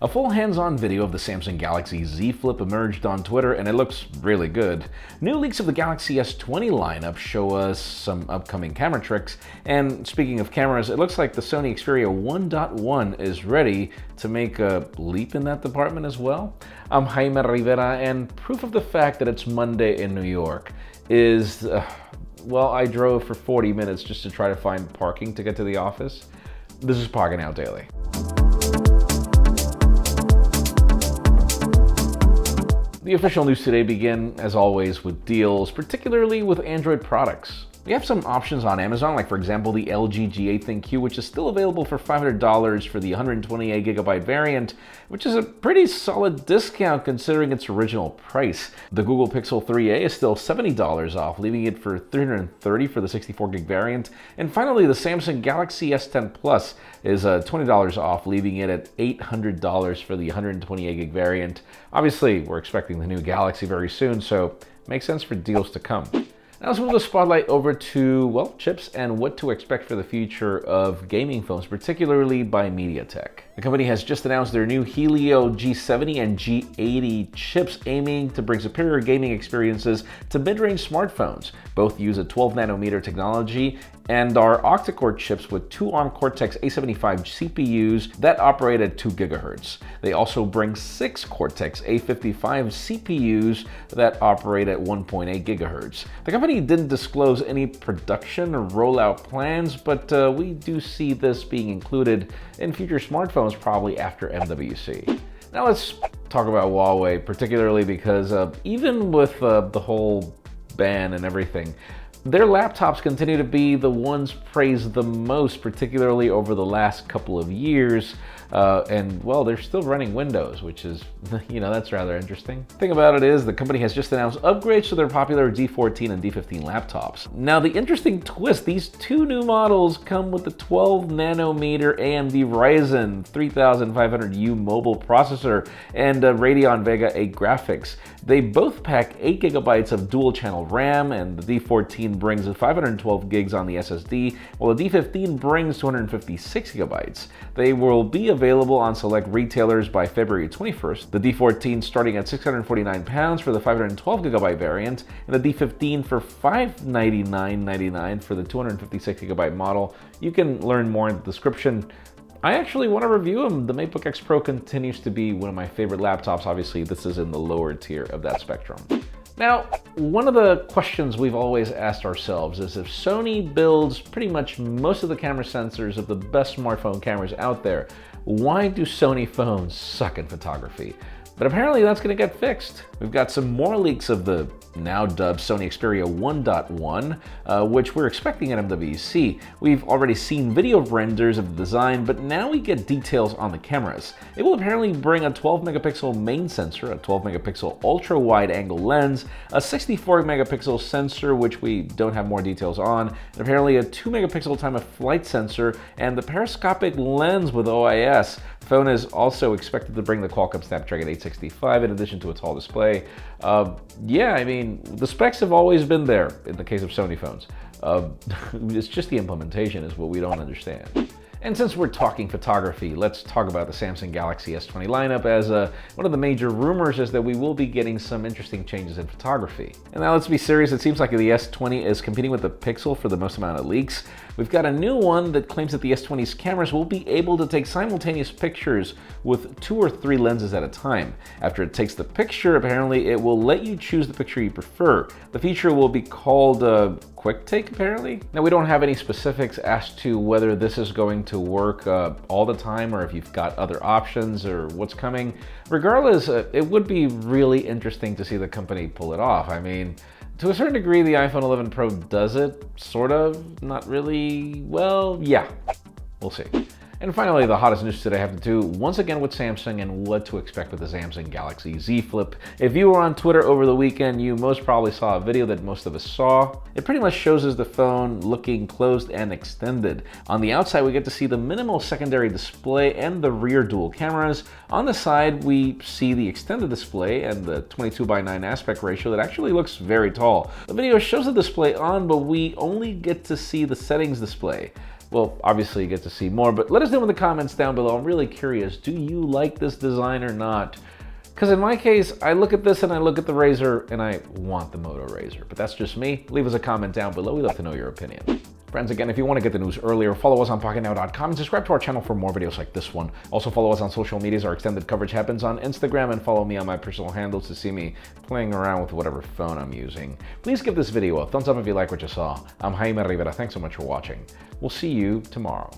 A full hands-on video of the Samsung Galaxy Z Flip emerged on Twitter and it looks really good. New leaks of the Galaxy S20 lineup show us some upcoming camera tricks, and speaking of cameras, it looks like the Sony Xperia 1.1 is ready to make a leap in that department as well. I'm Jaime Rivera, and proof of the fact that it's Monday in New York is, uh, well, I drove for 40 minutes just to try to find parking to get to the office. This is Pocketnow Daily. The official news today begin, as always, with deals, particularly with Android products. We have some options on Amazon, like for example the LG G8 ThinQ, which is still available for $500 for the 128 gigabyte variant, which is a pretty solid discount considering its original price. The Google Pixel 3a is still $70 off, leaving it for $330 for the 64 gig variant. And finally, the Samsung Galaxy S10 Plus is uh, $20 off, leaving it at $800 for the 128 gig variant. Obviously, we're expecting the new Galaxy very soon, so makes sense for deals to come. Now let's move the spotlight over to, well, chips and what to expect for the future of gaming phones, particularly by MediaTek. The company has just announced their new Helio G70 and G80 chips aiming to bring superior gaming experiences to mid-range smartphones. Both use a 12 nanometer technology and are octa-core chips with two ARM Cortex A75 CPUs that operate at 2 gigahertz. They also bring six Cortex A55 CPUs that operate at 1.8 gigahertz. The company didn't disclose any production or rollout plans, but uh, we do see this being included in future smartphones probably after MWC. Now let's talk about Huawei, particularly because uh, even with uh, the whole ban and everything, their laptops continue to be the ones praised the most, particularly over the last couple of years. Uh, and well, they're still running Windows, which is, you know, that's rather interesting. thing about it is the company has just announced upgrades to their popular D14 and D15 laptops. Now, the interesting twist, these two new models come with the 12 nanometer AMD Ryzen 3500U mobile processor and Radeon Vega 8 graphics. They both pack 8 gigabytes of dual channel RAM and the D14 brings 512 gigs on the SSD, while the D15 brings 256 gigabytes. They will be available on select retailers by February 21st. The D14 starting at 649 pounds for the 512 gigabyte variant, and the D15 for 599.99 for the 256 gigabyte model. You can learn more in the description. I actually want to review them. The MateBook X Pro continues to be one of my favorite laptops. Obviously, this is in the lower tier of that spectrum. Now, one of the questions we've always asked ourselves is if Sony builds pretty much most of the camera sensors of the best smartphone cameras out there, why do Sony phones suck in photography? But apparently that's going to get fixed. We've got some more leaks of the now dubbed Sony Xperia 1.1, uh, which we're expecting at MWC. We've already seen video renders of the design, but now we get details on the cameras. It will apparently bring a 12 megapixel main sensor, a 12 megapixel ultra wide angle lens, a 64 megapixel sensor, which we don't have more details on, and apparently a 2 megapixel time of flight sensor, and the periscopic lens with OIS. The phone is also expected to bring the Qualcomm Snapdragon 865 in addition to a tall display. Uh, yeah, I mean, mean, the specs have always been there in the case of Sony phones. Uh, it's just the implementation is what we don't understand. And since we're talking photography, let's talk about the Samsung Galaxy S20 lineup as uh, one of the major rumors is that we will be getting some interesting changes in photography. And now let's be serious, it seems like the S20 is competing with the Pixel for the most amount of leaks. We've got a new one that claims that the S20's cameras will be able to take simultaneous pictures with two or three lenses at a time. After it takes the picture, apparently it will let you choose the picture you prefer. The feature will be called uh, quick take apparently. Now we don't have any specifics as to whether this is going to work uh, all the time or if you've got other options or what's coming. Regardless, uh, it would be really interesting to see the company pull it off. I mean, to a certain degree, the iPhone 11 Pro does it, sort of, not really, well, yeah, we'll see. And finally, the hottest news today I have to do once again with Samsung and what to expect with the Samsung Galaxy Z Flip. If you were on Twitter over the weekend, you most probably saw a video that most of us saw. It pretty much shows us the phone looking closed and extended. On the outside, we get to see the minimal secondary display and the rear dual cameras. On the side, we see the extended display and the 22 by 9 aspect ratio that actually looks very tall. The video shows the display on, but we only get to see the settings display. Well, obviously you get to see more, but let us know in the comments down below. I'm really curious. Do you like this design or not? Because in my case, I look at this and I look at the Razr and I want the Moto Razr. But that's just me. Leave us a comment down below. We'd love to know your opinion. Friends, again, if you want to get the news earlier, follow us on PocketNow.com and subscribe to our channel for more videos like this one. Also follow us on social medias. Our extended coverage happens on Instagram and follow me on my personal handles to see me playing around with whatever phone I'm using. Please give this video a thumbs up if you like what you saw. I'm Jaime Rivera. Thanks so much for watching. We'll see you tomorrow.